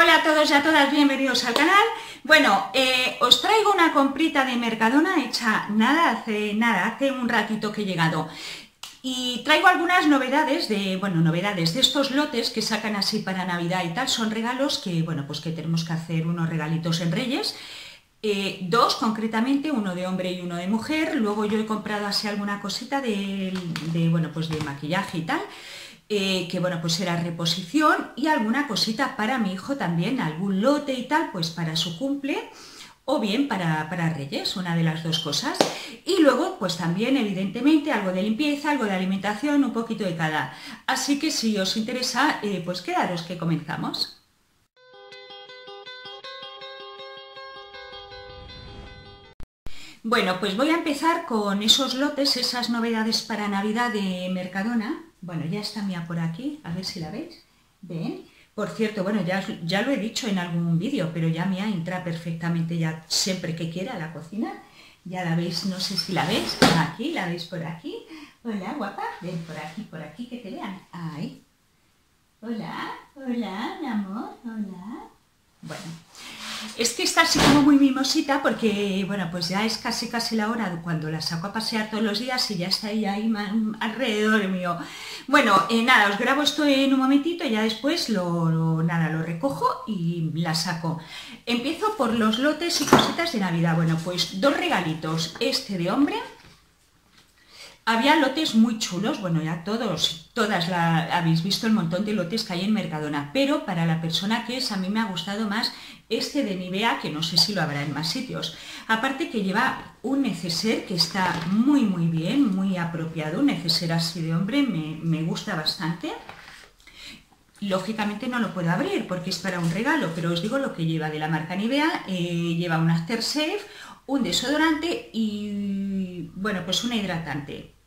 Hola a todos y a todas, bienvenidos al canal. Bueno, eh, os traigo una comprita de Mercadona hecha nada, hace nada, hace un ratito que he llegado. Y traigo algunas novedades de, bueno, novedades de estos lotes que sacan así para Navidad y tal. Son regalos que, bueno, pues que tenemos que hacer unos regalitos en Reyes. Eh, dos concretamente, uno de hombre y uno de mujer. Luego yo he comprado así alguna cosita de, de bueno, pues de maquillaje y tal. Eh, que bueno, pues era reposición y alguna cosita para mi hijo también, algún lote y tal, pues para su cumple o bien para, para, Reyes, una de las dos cosas. Y luego, pues también, evidentemente, algo de limpieza, algo de alimentación, un poquito de cada. Así que si os interesa, eh, pues quedaros que comenzamos. Bueno, pues voy a empezar con esos lotes, esas novedades para Navidad de Mercadona. Bueno, ya está mía por aquí, a ver si la veis. ¿Ven? Por cierto, bueno, ya, ya lo he dicho en algún vídeo, pero ya Mía entra perfectamente ya siempre que quiera a la cocina. Ya la veis, no sé si la veis, aquí, la veis por aquí. Hola, guapa, ven por aquí, por aquí, que te vean. Hola, hola, mi amor, hola. Bueno, es que está así como muy mimosita porque, bueno, pues ya es casi casi la hora cuando la saco a pasear todos los días y ya está ella ahí alrededor mío. Bueno, eh, nada, os grabo esto en un momentito y ya después lo, nada, lo recojo y la saco. Empiezo por los lotes y cositas de Navidad. Bueno, pues dos regalitos. Este de hombre, había lotes muy chulos, bueno, ya todos, todas la, habéis visto el montón de lotes que hay en Mercadona, pero para la persona que es, a mí me ha gustado más este de Nivea, que no sé si lo habrá en más sitios. Aparte que lleva un neceser que está muy, muy bien, muy apropiado, un neceser así de hombre, me, gusta bastante. Lógicamente no lo puedo abrir porque es para un regalo, pero os digo lo que lleva de la marca Nivea. Eh, lleva un aftershave, un desodorante y, bueno, pues una hidratante.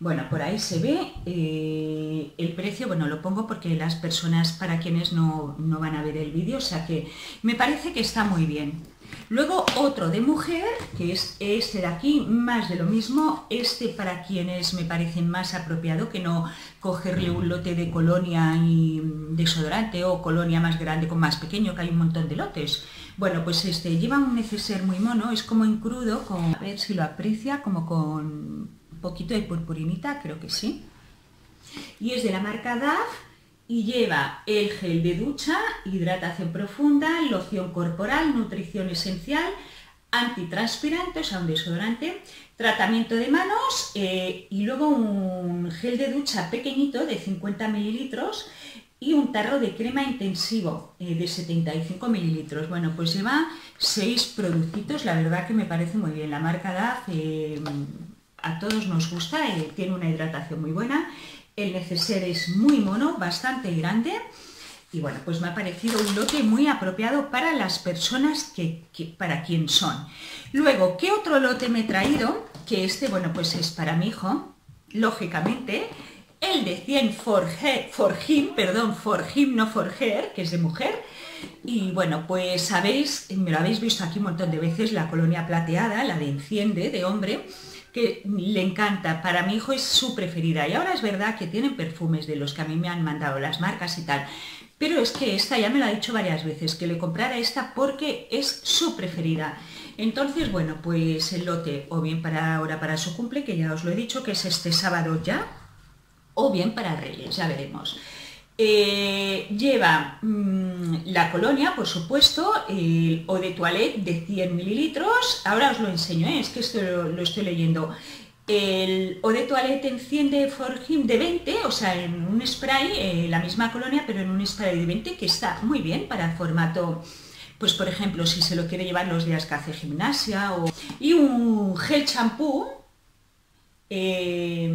Bueno, por ahí se ve eh, el precio, bueno, lo pongo porque las personas para quienes no, van a ver el vídeo, o sea que me parece que está muy bien. Luego otro de mujer, que es este de aquí, más de lo mismo, este para quienes me parece más apropiado que no cogerle un lote de colonia y desodorante o colonia más grande con más pequeño, que hay un montón de lotes. Bueno, pues este lleva un neceser muy mono, es como en crudo, con, a ver si lo aprecia, como con poquito de purpurinita, creo que sí. Y es de la marca DAF y lleva el gel de ducha, hidratación profunda, loción corporal, nutrición esencial, antitranspirante, o sea, un desodorante, tratamiento de manos eh, y luego un gel de ducha pequeñito de 50 mililitros y un tarro de crema intensivo eh, de 75 mililitros. Bueno, pues lleva seis productitos, la verdad que me parece muy bien. La marca DAF eh, a todos nos gusta, eh, tiene una hidratación muy buena, el neceser es muy mono, bastante grande y bueno, pues me ha parecido un lote muy apropiado para las personas que, para quien son. Luego, ¿qué otro lote me he traído? Que este, bueno, pues es para mi hijo, lógicamente, el de 100 for, for him, perdón, for him, no for her, que es de mujer, y bueno, pues sabéis, me lo habéis visto aquí un montón de veces, la colonia plateada, la de enciende, de hombre, que le encanta. Para mi hijo es su preferida. Y ahora es verdad que tienen perfumes de los que a mí me han mandado las marcas y tal. Pero es que esta ya me lo ha dicho varias veces, que le comprara esta porque es su preferida. Entonces, bueno, pues el lote, o bien para ahora para su cumple, que ya os lo he dicho, que es este sábado ya, o bien para Reyes, ya veremos. Eh, lleva mm, la colonia, por supuesto, el eau de toilette de 100 mililitros. Ahora os lo enseño, ¿eh? es que esto lo, estoy leyendo. El eau de toilette enciende for him de 20, o sea, en un spray, eh, la misma colonia, pero en un spray de 20, que está muy bien para formato, pues por ejemplo, si se lo quiere llevar los días que hace gimnasia. O... Y un gel champú, y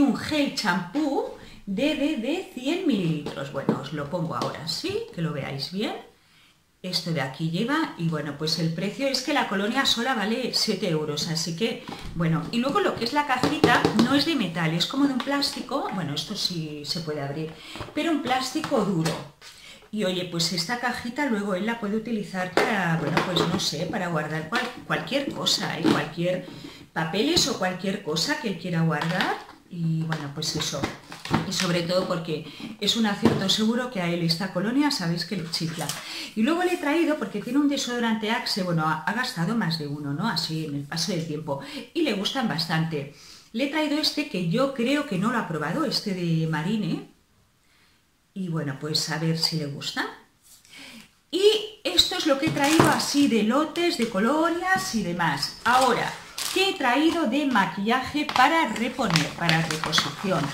un gel champú de, de 100 mililitros. Bueno, os lo pongo ahora sí, que lo veáis bien. Esto de aquí lleva, y bueno, pues el precio es que la colonia sola vale 7 euros, así que, bueno, y luego lo que es la cajita no es de metal, es como de un plástico, bueno, esto sí se puede abrir, pero un plástico duro. Y oye, pues esta cajita luego él la puede utilizar para, bueno, pues no sé, para guardar cualquier cosa, ¿eh? cualquier papeles o cualquier cosa que él quiera guardar. Y bueno, pues eso, y sobre todo porque es un acierto seguro que a él esta colonia sabéis que lo chifla. Y luego le he traído, porque tiene un desodorante Axe, bueno, ha, gastado más de uno, ¿no? Así en el paso del tiempo, y le gustan bastante. Le he traído este que yo creo que no lo ha probado, este de Marine, y bueno, pues a ver si le gusta. Y esto es lo que he traído así de lotes, de colorias y demás. Ahora, ¿qué he traído de maquillaje para reponer, para reposición?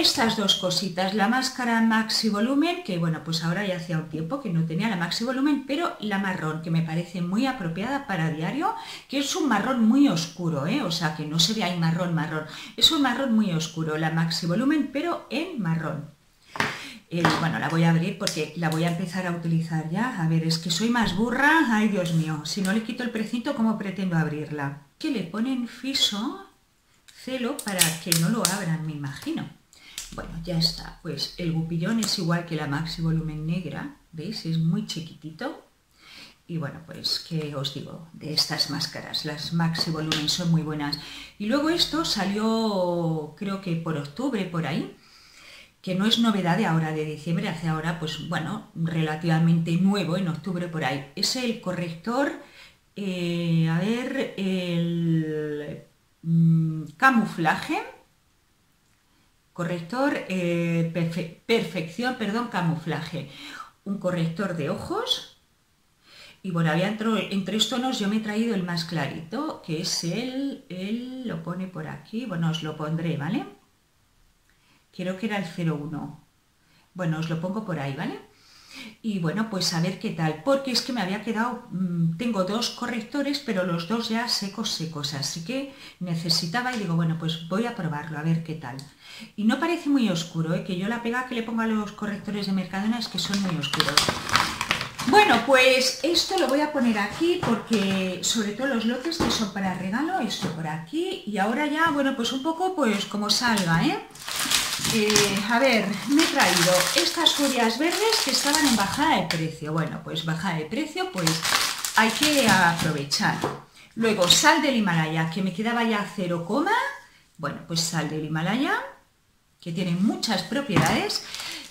Estas dos cositas, la máscara maxi volumen, que bueno, pues ahora ya hacía un tiempo que no tenía la maxi volumen, pero la marrón, que me parece muy apropiada para diario, que es un marrón muy oscuro, ¿eh? o sea, que no se ve ahí marrón, marrón, es un marrón muy oscuro, la maxi volumen, pero en marrón. Eh, bueno, la voy a abrir porque la voy a empezar a utilizar ya. A ver, es que soy más burra. Ay, Dios mío, si no le quito el precito, ¿cómo pretendo abrirla? Que le ponen fiso, celo, para que no lo abran, me imagino. Bueno, ya está. Pues el gupillón es igual que la Maxi Volumen Negra, ¿veis? Es muy chiquitito. Y bueno, pues, ¿qué os digo de estas máscaras? Las Maxi Volumen son muy buenas. Y luego esto salió, creo que por octubre, por ahí, que no es novedad de ahora, de diciembre, hace ahora, pues bueno, relativamente nuevo, en octubre por ahí. Es el corrector, eh, a ver, el mm, camuflaje corrector, eh, perfección, perdón, camuflaje, un corrector de ojos, y bueno, había en tres tonos, yo me he traído el más clarito, que es el, él lo pone por aquí, bueno, os lo pondré, ¿vale? Quiero que era el 01. Bueno, os lo pongo por ahí, ¿vale? Y bueno, pues a ver qué tal, porque es que me había quedado, mm, tengo dos correctores, pero los dos ya secos, secos, así que necesitaba y digo, bueno, pues voy a probarlo, a ver qué tal. Y no parece muy oscuro, ¿eh? que yo la pega que le pongo a los correctores de Mercadona es que son muy oscuros. Bueno, pues esto lo voy a poner aquí porque sobre todo los lotes que son para regalo, esto por aquí y ahora ya, bueno, pues un poco pues como salga, ¿eh? Eh a ver, me he traído estas furias verdes que estaban en bajada de precio. Bueno, pues bajada de precio, pues hay que aprovechar. Luego sal del Himalaya, que me quedaba ya 0, bueno, pues sal del Himalaya, que tiene muchas propiedades.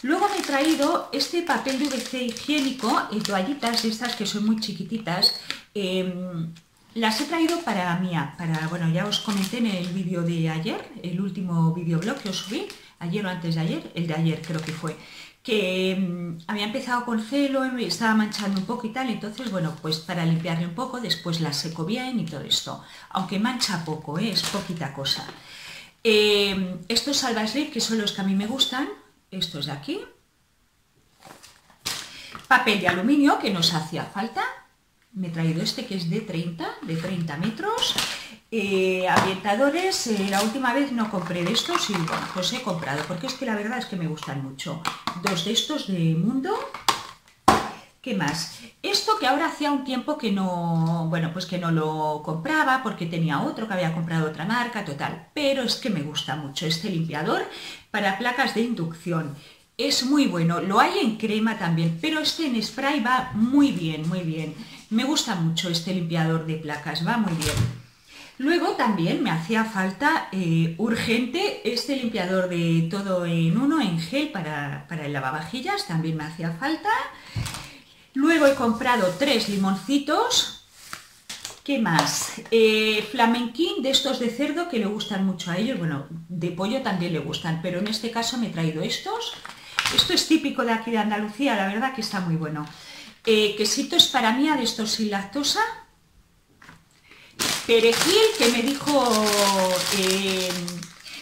Luego me he traído este papel de VC higiénico y toallitas estas que son muy chiquititas. Em, las he traído para mía, para, bueno, ya os comenté en el vídeo de ayer, el último videoblog que os subí, ayer o antes de ayer, el de ayer creo que fue, que em, había empezado con celo, me estaba manchando un poco y tal, entonces, bueno, pues para limpiarle un poco, después la seco bien y todo esto, aunque mancha poco, ¿eh? es poquita cosa. Eh, estos Salva que son los que a mí me gustan, estos de aquí. Papel de aluminio, que nos hacía falta. Me he traído este que es de 30, de 30 metros. Eh, eh, la última vez no compré de estos y bueno, pues he comprado, porque es que la verdad es que me gustan mucho. Dos de estos de Mundo, ¿Qué más? Esto que ahora hacía un tiempo que no, bueno, pues que no lo compraba porque tenía otro que había comprado otra marca, total. Pero es que me gusta mucho este limpiador para placas de inducción. Es muy bueno, lo hay en crema también, pero este en spray va muy bien, muy bien. Me gusta mucho este limpiador de placas, va muy bien. Luego también me hacía falta eh, urgente este limpiador de todo en uno, en gel para, para el lavavajillas, también me hacía falta. Luego he comprado tres limoncitos. ¿Qué más? Eh, flamenquín de estos de cerdo que le gustan mucho a ellos. Bueno, de pollo también le gustan, pero en este caso me he traído estos. Esto es típico de aquí de Andalucía, la verdad que está muy bueno. Eh, quesitos para mí de sin lactosa. Perejil, que me dijo eh,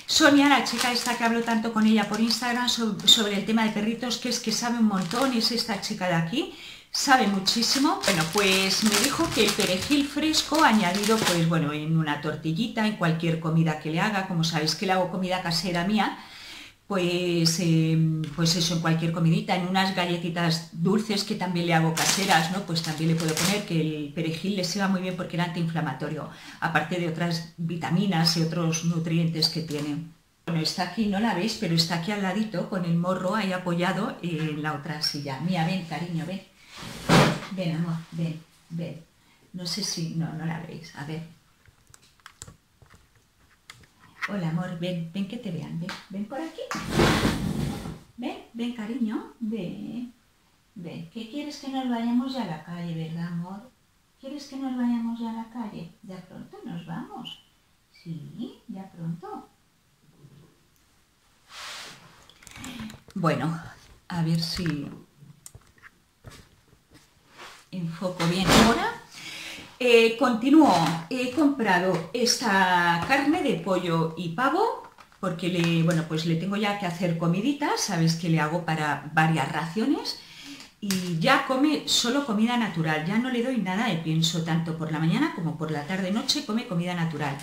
Sonia, la chica esta que hablo tanto con ella por Instagram sobre el tema de perritos, que es que sabe un montón, es esta chica de aquí sabe muchísimo. Bueno, pues me dijo que el perejil fresco añadido, pues bueno, en una tortillita, en cualquier comida que le haga, como sabéis que le hago comida casera mía, pues, em, pues eso, en cualquier comidita, en unas galletitas dulces que también le hago caseras, ¿no? Pues también le puedo poner que el perejil le sea muy bien porque era antiinflamatorio, aparte de otras vitaminas y otros nutrientes que tiene. Bueno, está aquí, no la veis, pero está aquí al ladito con el morro ahí apoyado en la otra silla. Mía, ven, cariño, ven. Ven, amor, ven, ven. No sé si, no, no la veis, a ver. Hola, amor, ven, ven que te vean, ven, ven por aquí. Ven, ven, cariño, ven. Ven, ¿qué quieres que nos vayamos ya a la calle, verdad, amor? ¿Quieres que nos vayamos ya a la calle? Ya pronto nos vamos. Sí, ya pronto. Bueno, a ver si enfoco bien ahora. Eh, continúo, he comprado esta carne de pollo y pavo porque le, bueno, pues le tengo ya que hacer comiditas, sabes que le hago para varias raciones y ya come solo comida natural, ya no le doy nada de pienso, tanto por la mañana como por la tarde-noche come comida natural.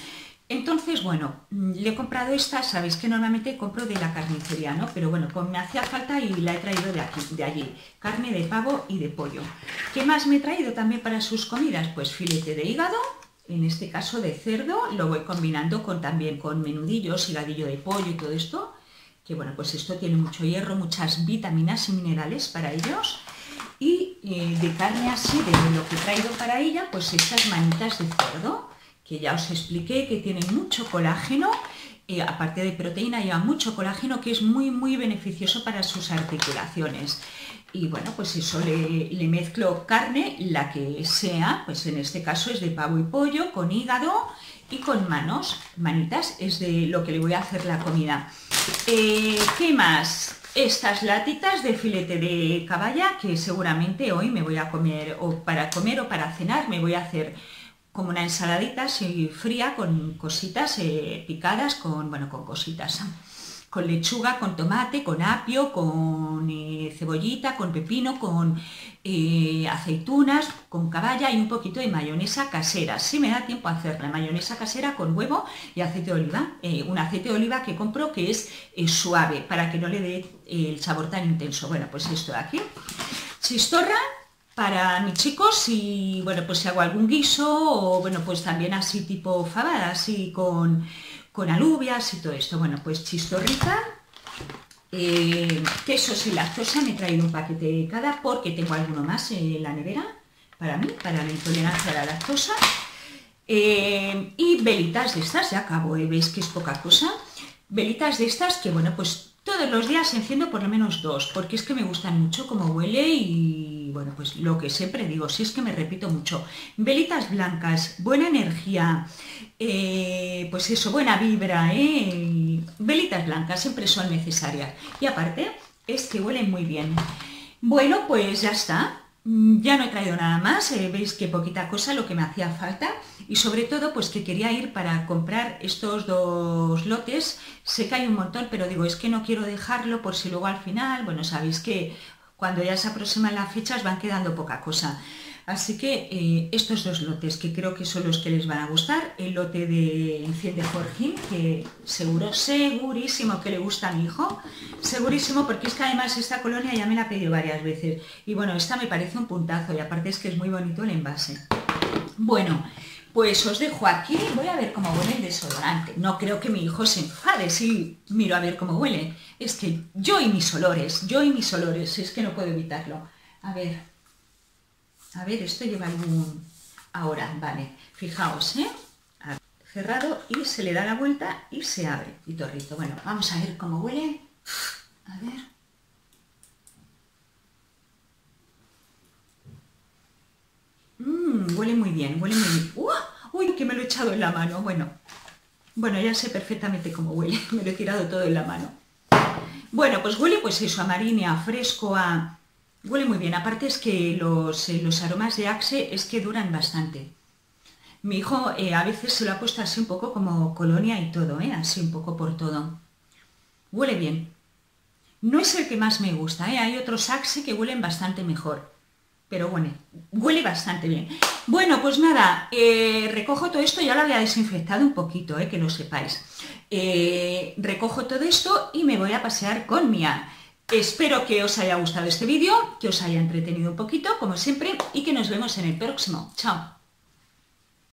Entonces, bueno, mm, le he comprado esta, sabéis que normalmente compro de la carnicería, ¿no? Pero bueno, pues me hacía falta y la he traído de aquí, de allí. Carne de pavo y de pollo. ¿Qué más me he traído también para sus comidas? Pues filete de hígado, en este caso de cerdo, lo voy combinando con también con menudillos, higadillo de pollo y todo esto. Que bueno, pues esto tiene mucho hierro, muchas vitaminas y minerales para ellos. Y eh, de carne así, de lo que he traído para ella, pues estas manitas de cerdo que ya os expliqué que tiene mucho colágeno, aparte de proteína, lleva mucho colágeno que es muy, muy beneficioso para sus articulaciones. Y bueno, pues eso le, mezclo carne, la que sea, pues en este caso es de pavo y pollo, con hígado y con manos, manitas, es de lo que le voy a hacer la comida. Eh, ¿Qué más? Estas latitas de filete de caballa que seguramente hoy me voy a comer, o para comer o para cenar, me voy a hacer como una ensaladita así fría con cositas eh, picadas, con, bueno, con cositas, con lechuga, con tomate, con apio, con eh, cebollita, con pepino, con eh, aceitunas, con caballa y un poquito de mayonesa casera. Si me da tiempo a hacer la mayonesa casera con huevo y aceite de oliva, un aceite de oliva que compro que es suave para que no le dé el sabor tan intenso. Bueno, pues esto de aquí. Chistorra, para mis chicos y bueno, pues si hago algún guiso o bueno, pues también así tipo fabada, así con, con alubias y todo esto. Bueno, pues chistorrita, eh, quesos y lactosa, me he traído un paquete cada porque tengo alguno más en la nevera para mí, para la intolerancia a la lactosa. Eh, y velitas de estas, ya acabo, ¿eh? veis que es poca cosa. Velitas de estas que bueno, pues todos los días enciendo por lo menos dos, porque es que me gustan mucho como huele y bueno, pues lo que siempre digo, si es que me repito mucho, velitas blancas, buena energía, eh, pues eso, buena vibra, ¿eh? velitas blancas siempre son necesarias. Y aparte, es que huelen muy bien. Bueno, pues ya está. Mm, ya no he traído nada más, eh, veis que poquita cosa lo que me hacía falta y sobre todo pues que quería ir para comprar estos dos lotes, sé que hay un montón pero digo es que no quiero dejarlo por si luego al final, bueno sabéis que cuando ya se aproximan las fechas van quedando poca cosa. Así que eh, estos dos lotes que creo que son los que les van a gustar, el lote de Enciende Forjín, que seguro, segurísimo que le gusta a mi hijo, segurísimo porque es que además esta colonia ya me la ha pedido varias veces. Y bueno, esta me parece un puntazo y aparte es que es muy bonito el envase. Bueno, pues os dejo aquí, voy a ver cómo huele el desodorante. No creo que mi hijo se enfade si miro a ver cómo huele. Es que yo y mis olores, yo y mis olores, es que no puedo evitarlo. A ver, a ver, esto lleva algún... Ahora, vale, fijaos, ¿eh? Cerrado y se le da la vuelta y se abre. Y torrito. Bueno, vamos a ver cómo huele. A ver. Mmm, huele muy bien, huele muy bien. ¡Uy, que me lo he echado en la mano! Bueno, bueno, ya sé perfectamente cómo huele. Me lo he tirado todo en la mano. Bueno, pues huele pues eso, a marina, a fresco, a... Huele muy bien. Aparte es que los, eh, los aromas de Axe es que duran bastante. Mi hijo eh, a veces se lo ha puesto así un poco como colonia y todo, ¿eh? así un poco por todo. Huele bien. No es el que más me gusta, ¿eh? hay otros Axe que huelen bastante mejor pero bueno, huele bastante bien. Bueno, pues nada, eh, recojo todo esto, ya lo había desinfectado un poquito, eh, que lo sepáis. Eh, recojo todo esto y me voy a pasear con Mia. Espero que os haya gustado este vídeo, que os haya entretenido un poquito, como siempre, y que nos vemos en el próximo. Chao.